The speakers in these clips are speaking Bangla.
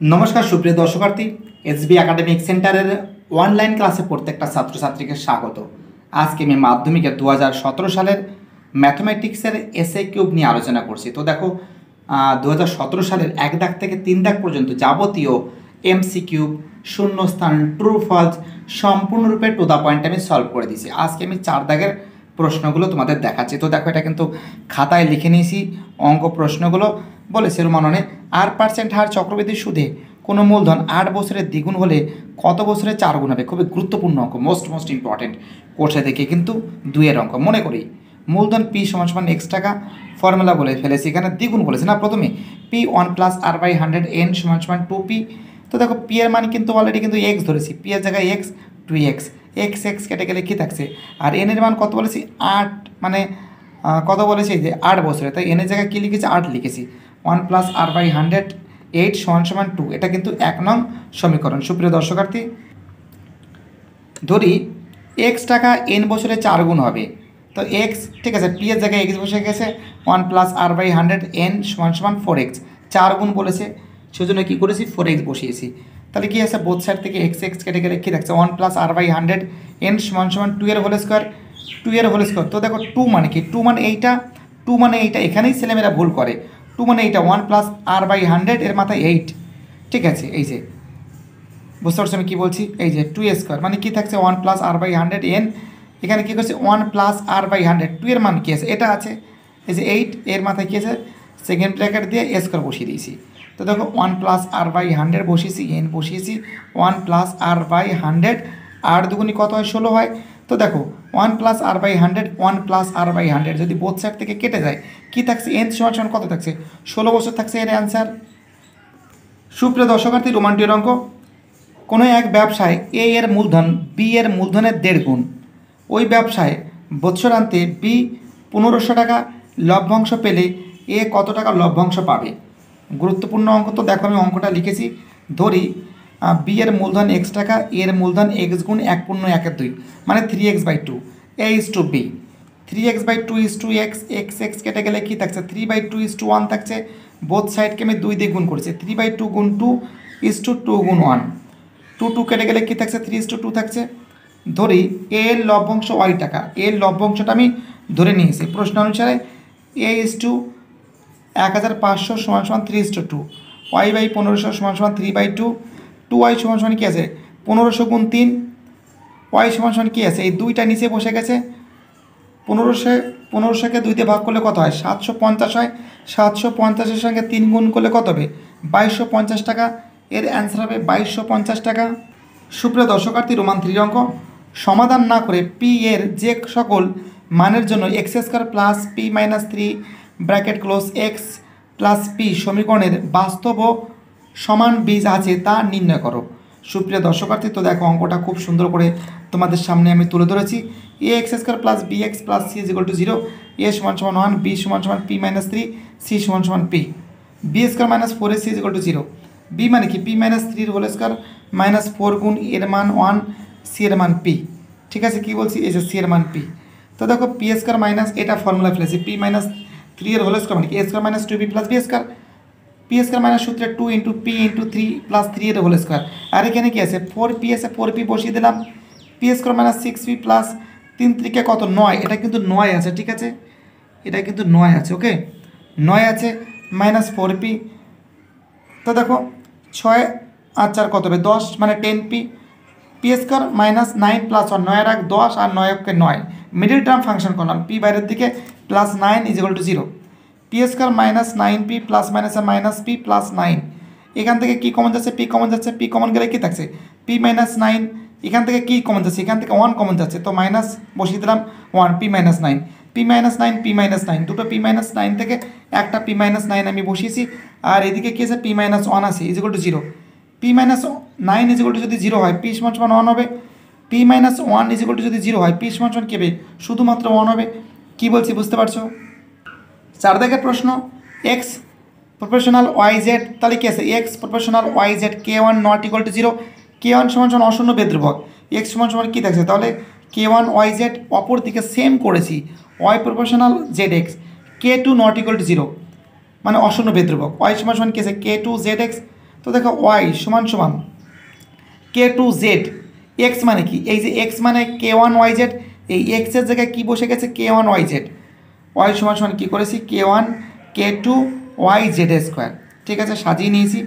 নমস্কার, সুপ্রিয় দর্শকার্থী এসবি একাডেমিক সেন্টারের অনলাইন ক্লাসে প্রত্যেকটা ছাত্রছাত্রীকে স্বাগত। আজকে আমি মাধ্যমিকের দু সালের ম্যাথমেটিক্সের এসএ কিউব নিয়ে আলোচনা করছি। তো দেখো দু হাজার সতেরো সালের এক দাগ থেকে তিন দাগ পর্যন্ত যাবতীয় এমসি কিউব শূন্যস্থান ট্রু ফলস সম্পূর্ণরূপে টু দ্য পয়েন্ট আমি সলভ করে দিয়েছি। আজকে আমি চার দাগের প্রশ্নগুলো তোমাদের দেখাচ্ছি। তো দেখো, এটা কিন্তু খাতায় লিখে নিয়েছি, অঙ্ক প্রশ্নগুলো। বলেছে রুমাননে আর পার্সেন্ট হার চক্রবৃদ্ধি সুদে কোনো মূলধন আট বছরের দ্বিগুণ হলে কত বছরে চার গুণ হবে? খুবই গুরুত্বপূর্ণ অঙ্ক মোস্ট মোস্ট ইম্পর্টেন্ট কোর্সে থেকে কিন্তু দুইয়ের অঙ্ক। মনে করি, মূলধন পি সমান সমান এক্স টাকা ফর্মুলা বলে ফেলেছি, এখানে দ্বিগুণ বলেছে না, প্রথমে P one plus R by hundred N সমান সমান টু পি তো দেখো পি এর মানে কিন্তু অলরেডি কিন্তু এক্স ধরেছি পি এর জায়গায় X two X X X কেটে গেলে কী থাকছে? আর এন এর মান কত বলেছি? আট মানে কত বলেছি? যে আট বছরে তাই এনের জায়গায় কী লিখেছি? আট লিখেছি। One plus R by hundred eight সমান সমান টু এটা কিন্তু এক নং সমীকরণ। সুপ্রিয় দর্শকার্থী, ধরি এক্স টাকা এন বছরে চার গুণ হবে। তো এক্স ঠিক আছে পি এর জায়গায় এক্স বসে গেছে। One plus R by hundred N সমান সমান ফোর এক্স চার গুণ বলেছে। সেজন্য কী করেছি? ফোর এক্স বসিয়েছি। তাহলে কী আছে? বোথ সাইড থেকে এক্স এক্স কেটে গেলে কী থাকছে one plus R by hundred N সমান সমান টু এর হোল স্কোয়ার টু এর হোল স্কোয়ার তো দেখো টু মানে কি? টু মানে এইটা টু মানে এইটা, এখানেই ছেলেমেয়েরা ভুল করে। টু মানে এইটা one plus R by hundred এর মাথায় এইট ঠিক আছে, এই যে। বুঝতে পারছ আমি কী বলছি? এই যে টু স্কোয়ার মানে কী থাকছে? One plus R by hundred N এখানে কী করছে? One plus R by hundred two এর মান কী আছে? এটা আছে। এই যে এইট এর মাথায় কী আছে? সেকেন্ড ব্র্যাকেট দিয়ে স্কোয়ার বসিয়ে দিয়েছি। তো দেখো one plus R by hundred বসিয়েছি এন বসিয়েছি one plus R by hundred আর দুগুনি কত হয়? ষোলো হয়। তো দেখো one plus R by hundred one plus R by hundred যদি বোথ সাইড থেকে কেটে যায়, কী থাকছে? এন সমান সমান কত থাকছে? ষোলো বছর থাকছে এর অ্যান্সার সুপ্রিয় দর্শকার্থী রোমান্টিক অঙ্ক। কোনো এক ব্যবসায় এ এর মূলধন বি এর মূলধনের দেড় গুণ। ওই ব্যবসায় বৎসরান্তে বি পনেরোশো টাকা লভ্যাংশ পেলে এ কত টাকা লভ্যাংশ পাবে? গুরুত্বপূর্ণ অঙ্ক তো দেখো, আমি অঙ্কটা লিখেছি। ধরি বি এর মূলধন এক্স টাকা এর মূলধন এক্স গুণ এক পূর্ণ একের দুই মানে three X by two A is two B three X by two is two X X X কেটে গেলে কী থাকছে? Three by two is two one থাকছে। বোথ সাইডকে আমি দুই দিয়ে গুণ করেছি। থ্রি বাই টু গুণ টু ইস টু টু গুণ ওয়ান টু টু কেটে গেলে কী থাকছে? থ্রি ইস টু টু থাকছে। ধরি এর লভ্যাংশ ওয়াই টাকা। এর লভ্যাংশটা আমি ধরে নিয়েছি। প্রশ্ন অনুসারে এ ইস টু এক হাজার পাঁচশো সমান সমান three is two. Two Y by পনেরোশো সমান সমান three by two. Two Y সমান সমান কী আছে? পনেরোশো গুণ তিন। ওয়াই সমান সমান কী আছে? এই দুইটা নিচে বসে গেছে। পনেরোশো, পনেরোশোকে দুইতে ভাগ করলে কত হয়? সাতশো পঞ্চাশ হয়। সাতশো পঞ্চাশের সঙ্গে তিন গুণ করলে কত হবে? বাইশশো পঞ্চাশ টাকা। এর অ্যান্সার হবে বাইশশো পঞ্চাশ টাকা। সুপ্রিয় দর্শকার্থী রোমান থ্রি অঙ্ক। সমাধান না করে পি এর যে সকল মানের জন্য X square plus P minus three bracket close X plus P সমীকরণের বাস্তব সমান বীজ আছে তা নির্ণয় করো। সুপ্রিয় দর্শকার্থী, তো দেখো অঙ্কটা খুব সুন্দর করে তোমাদের সামনে আমি তুলে ধরেছি। A X square plus B X plus C is to zero. A সমান সমান ওয়ান, বি সমান সমান পি মাইনাস থ্রি, সি সমান সমান P. B square minus four A C is to zero. B মানে কি? পি মাইনাস থ্রির হোল স্কোয়ার মাইনাস ফোর গুণ এর মান ওয়ান, সি এর মান পি। ঠিক আছে? কী বলছি? এই যে সি এর মান পি। তো দেখো, পি স্কোয়ার মাইনাস এটা ফর্মুলা ফেলেছি। পি মাইনাস থ্রি এর হোল স্কোয়ার মানে কি A square minus two B plus B square P square minus সূত্রে two into P into three plus three এর হোল স্কোয়ার আর এখানে কি আছে? ফোর পি এসে ফোর পি বসিয়ে দিলাম। P square minus six P plus তিন ত্রিকে কত? নয়। এটা কিন্তু নয় আছে, ঠিক আছে? এটা কিন্তু নয় আছে ওকে নয় আছে মাইনাস ফোর পি তো দেখো, ছয় আর চার কত হবে? দশ মানে ten P P square minus nine plus one নয়ের এক দশ আর নয়কে নয়। মিডিল টার্ম ফাংশন করলাম পি বাইরের দিকে plus nine is equal to zero P square minus nine P plus minus minus P plus nine এখান থেকে কী কমন যাচ্ছে? পি কমন যাচ্ছে। পি কমন গেলে কী থাকছে? পি মাইনাস নাইন এখান থেকে কী কমন যাচ্ছে? এখান থেকে ওয়ান কমন যাচ্ছে। তো মাইনাস বসিয়ে দিলাম one P minus nine P minus nine P minus nine দুটো পি মাইনাস নাইন থেকে একটা পি মাইনাস নাইন আমি বসিয়েছি। আর এদিকে কী আছে? পি মাইনাস ওয়ান আছে is equal to zero P minus nine is equal to যদি জিরো হয় পি সমান সমান ওয়ান হবে। P minus one is equal to যদি জিরো হয় পি সমান সমান কেবে শুধুমাত্র ওয়ান হবে। কী বলছি, বুঝতে পারছ? চার দাগের প্রশ্ন এক্স প্রফেশনাল ওয়াই জেড তাহলে কী আছে? X proportional Y Z K one not equal to zero K one সমান সমান অশূন্য বেদ্রবক। এক্স সমান সমান কী থাকছে তাহলে কে ওয়ান ওয়াই জেড অপর দিকে সেম করেছি Y proportional Z X K two not equal to zero মানে অশূন্য বেদ্রবক। ওয়াই সমান সমান কী আছে? কে টু জেড এক্স তো দেখো ওয়াই সমান সমান কে টু জেড এক্স মানে কি? এই যে এক্স মানে কে ওয়ান ওয়াই জেড এই এক্সের জায়গায় কী বসে গেছে? K one Y Z Y সমান সমান কী করেছি? K one K two Y Z square ঠিক আছে, সাজিয়ে নিয়েছি।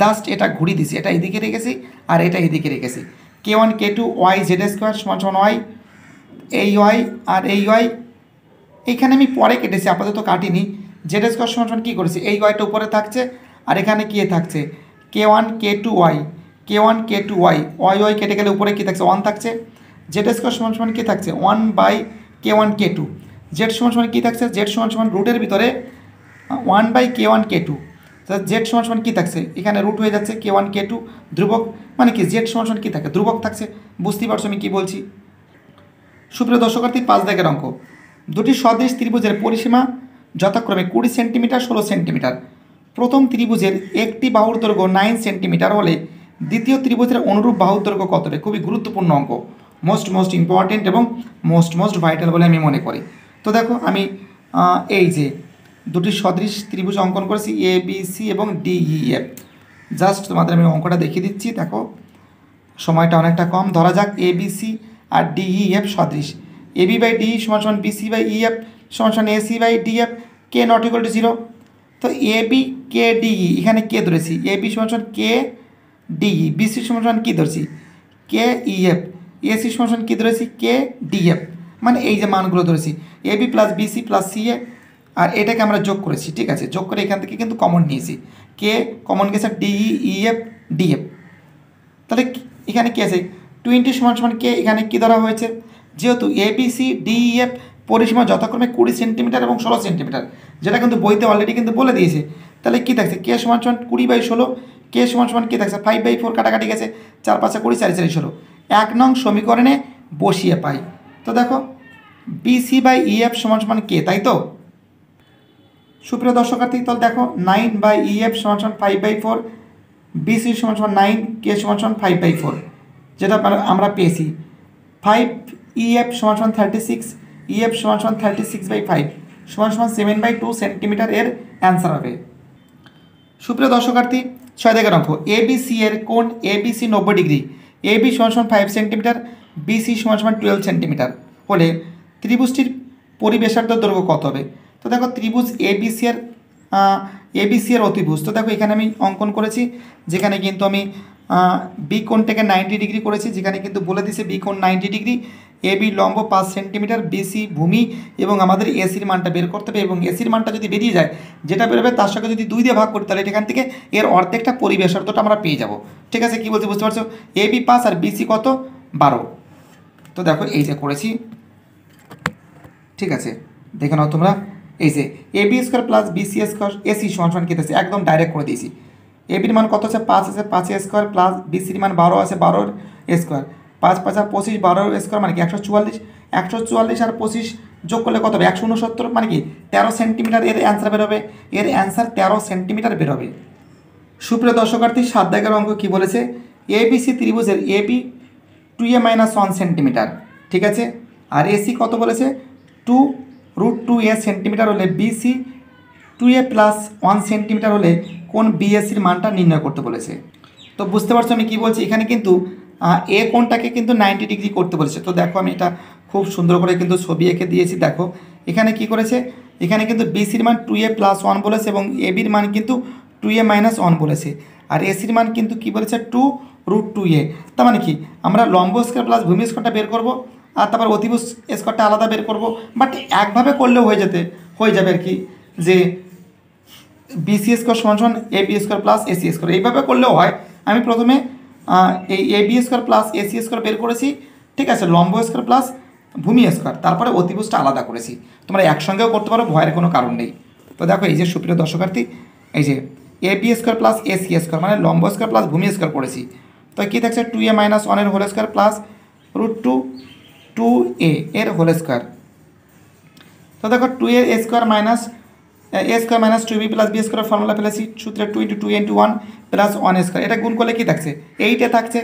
জাস্ট এটা ঘুরিয়ে দিছি এটা এদিকে রেখেছি আর এটা এদিকে রেখেছি। K one K two Y Z square সমান সমান ওয়াই এই ওয়াই আর এই ওয়াই এইখানে আমি পরে কেটেছি, আপাতত কাটিনি। জেড স্কোয়ার সমান সমান কী করেছি? এই ওয়াইটা উপরে থাকছে আর এখানে কে থাকছে? K one K two Y K one K two Y Y Y কেটে গেলে উপরে কী থাকছে? ওয়ান থাকছে। জেড স্কোয়ার সমান সমান কী থাকছে? One by K one K two Z সমান সমান কী থাকছে? জেড সমান সমান রুটের ভিতরে one by K one K two Z সমান সমান কী থাকছে? এখানে রুট হয়ে যাচ্ছে কে ওয়ান কে টু ধ্রুবক মানে কি? জেড সমান সমান কী থাকে? ধ্রুবক থাকছে। বুঝতেই পারছ আমি কী বলছি? সুপ্রিয় দর্শকার্থী, পাঁচ দাগের অঙ্ক। দুটি স্বদেশ ত্রিভুজের পরিসীমা যথাক্রমে কুড়ি সেন্টিমিটার, ষোলো সেন্টিমিটার। প্রথম ত্রিভুজের একটি বাহুর দৈর্ঘ্য নাইন সেন্টিমিটার হলে দ্বিতীয় ত্রিভুজের অনুরূপ বাহুর দৈর্ঘ্য কত হবে খুবই গুরুত্বপূর্ণ অঙ্ক। মোস্ট মোস্ট ইম্পর্টেন্ট এবং মোস্ট মোস্ট ভাইটাল বলে আমি মনে করি। তো দেখো, আমি এই যে দুটি সদৃশ ত্রিভুজ অঙ্কন করেছি এ বি সি এবং ডি ই এফ জাস্ট তোমাদের আমি অঙ্কটা দেখিয়ে দিচ্ছি, দেখো। সময়টা অনেকটা কম, ধরা যাক এ বি সি আর ডিই এফ সদৃশ। এ বি বাই ডি সমান সমান বিসি বাই ই এফ সমান সমান AC by D F K not equal to zero তো এ বি কে ডিই এখানে কে ধরেছি। এ বি সমান সমান কে ডিই বিসি সমান কী ধরছি? কে ই এফ এসি সমান কী ধরেছি? কে ডি এফ মানে এই যে মানগুলো ধরেছি। A B plus BC plus C A আর এটাকে আমরা যোগ করেছি, ঠিক আছে? যোগ করে এখান থেকে কিন্তু কমন নিয়েছি। কে কমন গেছে DE E F D F তাহলে এখানে কি আছে? টোয়েন্টি সমান সমান কে এখানে কী ধরা হয়েছে? যেহেতু এবিসি ডিইএফ পরিসীমা যথাক্রমে কুড়ি সেন্টিমিটার এবং ষোলো সেন্টিমিটার, যেটা কিন্তু বইতে অলরেডি কিন্তু বলে দিয়েছে। তাহলে কী থাকছে? কে সমান সমান কুড়ি বাই ষোলো কে সমান সমান কী থাকছে ফাইভ বাই ফোর কাটাকাটি গেছে চার পাঁচে কুড়ি, চারি চারি, ষোলো। এক নং সমীকরণে বসিয়ে পাই। তো দেখো বিসি বাই ইএফ সমান সমান কে, তাই তো? সুপ্রিয় দর্শকার্থী, তাহলে দেখো নাইন বাই ইএফ সমান সমান ফাইভ বাই ফোর বিসি সমান সমান নাইন কে সমান সমান ফাইভ বাই ফোর যেটা আমরা- পেয়েছি। ফাইভ ইএফ সমান সমান থার্টি সিক্স ইএফ সমান সমান থার্টি সিক্স বাই ফাইভ সমান সমান সেভেন বাই টু সেন্টিমিটার এর অ্যান্সার হবে। সুপ্রিয় দর্শকার্থী ছয় দেখের অঙ্ক এবিসি এর কোণ এবিসি নব্বই ডিগ্রি। এবি সমান সমান ফাইভ সেন্টিমিটার বিসি সমান সমান টুয়েলভ সেন্টিমিটার হলে ত্রিভুজটির পরিবেশার্ধ দৈর্ঘ্য কত হবে? তো দেখো ত্রিভুজ এবিসি এর এবিসি এর অতিভুজ। তো দেখো এখানে আমি অঙ্কন করেছি, যেখানে কিন্তু আমি বি কোণটাকে নাইনটি ডিগ্রি করেছি, যেখানে কিন্তু বলে দিছে বি কোণ নাইনটি ডিগ্রি। এ বি লম্ব পাঁচ সেন্টিমিটার বিসি ভূমি এবং আমাদের এসির মানটা বের করতে হবে এবং এসির মানটা যদি বেরিয়ে যায়, যেটা বেরোবে তার সঙ্গে যদি দুই দিয়ে ভাগ করি, তাহলে এখান থেকে এর অর্ধেকটা পরিবেশার্ধটা আমরা পেয়ে যাব। ঠিক আছে, কী বলছি বুঝতে পারছ? এ বি পাঁচ আর বিসি কত? বারো। তো দেখো, এই যে করেছি। ঠিক আছে, দেখে নাও তোমরা। এই যে, A B square plus BC square AC সমান সমান কেটেছে, একদম ডাইরেক্ট করে দিয়েছি। এ বির মান কত আছে? পাঁচ আছে, পাঁচ স্কোয়ার প্লাস বিসির মান বারো আছে, বারোর স্কোয়ার। পাঁচ পাঁচ আর পঁচিশ, বারো স্কোয়ার মানে কি? একশো চুয়াল্লিশ? একশো চুয়াল্লিশ আর পঁচিশ যোগ করলে কত হবে? একশো উনসত্তর মানে কি? তেরো সেন্টিমিটার এর অ্যান্সার বেরোবে এর অ্যান্সার তেরো সেন্টিমিটার বেরোবে সুপ্রিয় দর্শকার্থী সাত দাগের অঙ্ক কী বলেছে? এবিসি ত্রিভুজের AB two A minus one centimetre ঠিক আছে? আর এসি কত বলেছে? Two root two A centimetre হলে BC two A plus one centimetre হলে কোন বিএসির মানটা নির্ণয় করতে বলেছে? তো বুঝতে পারছ আমি কী বলছি? এখানে কিন্তু এ কোণটাকে কিন্তু নাইনটি ডিগ্রি করতে বলেছে। তো দেখো আমি এটা খুব সুন্দর করে কিন্তু ছবি এঁকে দিয়েছি, দেখো। এখানে কি করেছে? এখানে কিন্তু বিসির মান টু এ প্লাস ওয়ান বলেছে এবং এবির মান কিন্তু টু এ মাইনাস ওয়ান বলেছে। আর এসির মান কিন্তু কি বলেছে? টু রুট টু এ তার মানে কি? আমরা লম্ব স্কোয়ার প্লাস ভূমি স্কোয়ারটা বের করব, আর তারপর অতিভুজ স্কোয়ারটা আলাদা বের করব। বাট একভাবে করলেও হয়ে যেতে, হয়ে যাবে আর কি যে বিসি স্কোয়ার সমান সমান A B square plus AC square এইভাবে করলেও হয়। আমি প্রথমে এই A B square plus AC square বের করেছি, ঠিক আছে, লম্ব স্কোয়ার প্লাস ভূমি স্কোয়ার তারপরে অতিভুজটা আলাদা করেছি। তোমরা একসঙ্গেও করতে পারো, ভয়ের কোনো কারণ নেই। তো দেখো, এই যে সুপ্রিয় দর্শকার্থী এই যে A B square plus AC square মানে লম্ব স্কোয়ার প্লাস ভূমি স্কোয়ার করেছি। তো কী থাকছে টু এ মাইনাস ওয়ানের whole square plus root two two A এর হোল স্কোয়ার তো দেখো two A square minus A square minus two B plus B square formula ফেলেছি সূত্রে two into two into one plus one square এটা গুণ করলে কী থাকছে? এইটে থাকছে।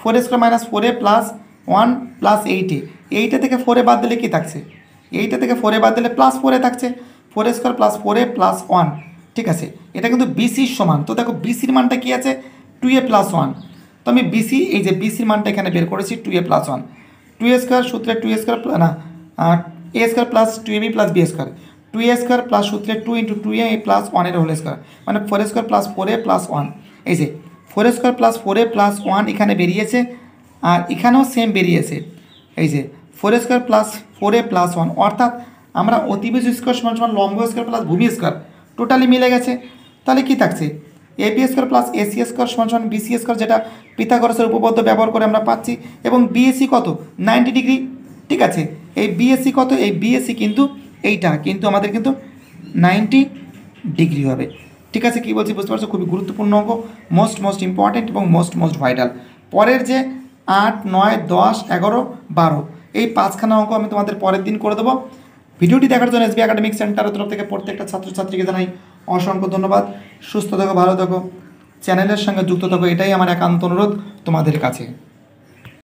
ফোর স্কোয়ার মাইনাস ফোরে প্লাস ওয়ান প্লাস এইটে এইটে থেকে ফোরে বাদ দিলে কী থাকছে? এইটে থেকে ফোরে বাদ দিলে প্লাস ফোরে থাকছে। ফোর স্কোয়ার প্লাস ফোরে প্লাস ওয়ান ঠিক আছে? এটা কিন্তু বিসির সমান। তো দেখো বিসির মানটা কি আছে? টু এ প্লাস ওয়ান তো আমি বিসি এই যে বিসির মানটা এখানে বের করেছি two A plus one two A square সূত্রে টু এ স্কোয়ার না A square plus two A B plus B square two A square plus সূত্রে two into two A plus ওয়ানের হোল স্কোয়ার মানে four square plus four A plus one এই যে four square plus four A plus one এখানে বেরিয়েছে, আর এখানেও সেম বেরিয়েছে। এই যে four square plus four A plus one অর্থাৎ আমরা অতিবেশ স্কোয়ার সমান লম্ব স্কোয়ার প্লাস ভূমি স্কোয়ার টোটালি মিলে গেছে। তাহলে কি থাকছে? A B square plus AC square সমান সমান বিসি স্কোয়ার যেটা পিথাগোরাসের উপপাদ্য ব্যবহার করে আমরা পাচ্ছি। এবং বিএসসি কত? নাইনটি ডিগ্রি ঠিক আছে, এই বিএসসি কত? এই বিএসসি কিন্তু এইটা, কিন্তু আমাদের কিন্তু নাইনটি ডিগ্রি হবে। ঠিক আছে, কী বলছি বুঝতে পারছ? খুবই গুরুত্বপূর্ণ অঙ্ক মোস্ট মোস্ট ইম্পর্ট্যান্ট এবং মোস্ট মোস্ট ভাইটাল পরের যে আট, নয়, দশ, এগারো, বারো, এই পাঁচখানা অঙ্ক আমি তোমাদের পরের দিন করে দেবো। ভিডিওটি দেখার জন্য এসবি একাডেমিক সেন্টারের তরফ থেকে প্রত্যেকটা ছাত্রছাত্রীকে জানাই অসংখ্য ধন্যবাদ। সুস্থ থাকো, ভালো থাকো। চ্যানেলের সঙ্গে যুক্ত থাকো, এটাই আমার একান্ত অনুরোধ তোমাদের কাছে।